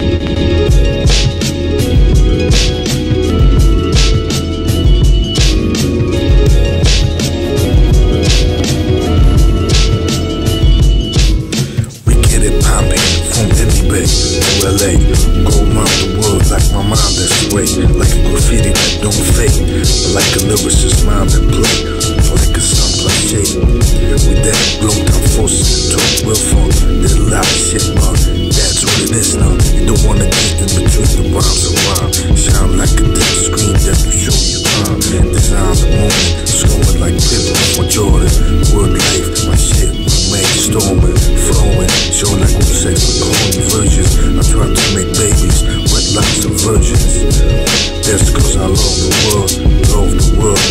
We get it poppin' from Philly Bay to LA. Go around the world like my mind that's way. Like a graffiti that real time forces, fun. Did a lot of shit, but that's what it is. You don't wanna get in between the rhymes and rhyme. Shine like a touch screen that will show you time. Design the moment, scoring like Pippen or Jordan. Word life, my shit, my man, storming, flowing. Show like I'm sex with corny virgins. I try to make babies, wet lots of virgins. That's cause I love the world, love the world.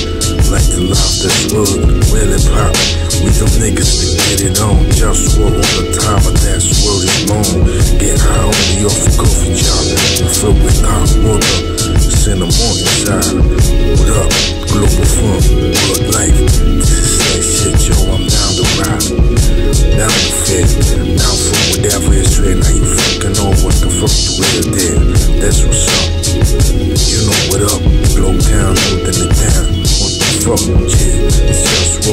Like the life that's world, really pop. We them niggas that get it on. Side. What up? Global fun, world life. This is that shit, yo. I'm down to ride. Down to fit. Down for whatever is trend. Now you fucking know what the fuck the real deal. That's what's up. You know what up? Globetown, holding it down. What the fuck, yeah? It's just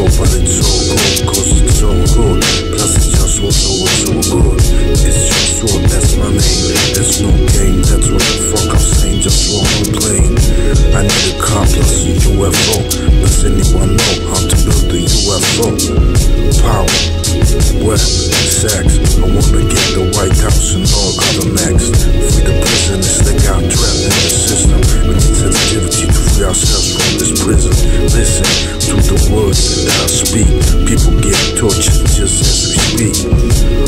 Listen to the words that I speak. People get tortured just as we speak.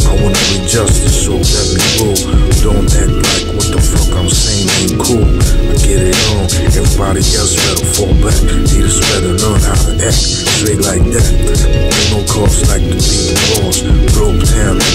I wanna bring justice, so let me rule. Don't act like what the fuck I'm saying ain't cool. I get it on. Everybody else better fall back. Leaders better learn how to act straight like that. Ain't no cost like the. Globe town, down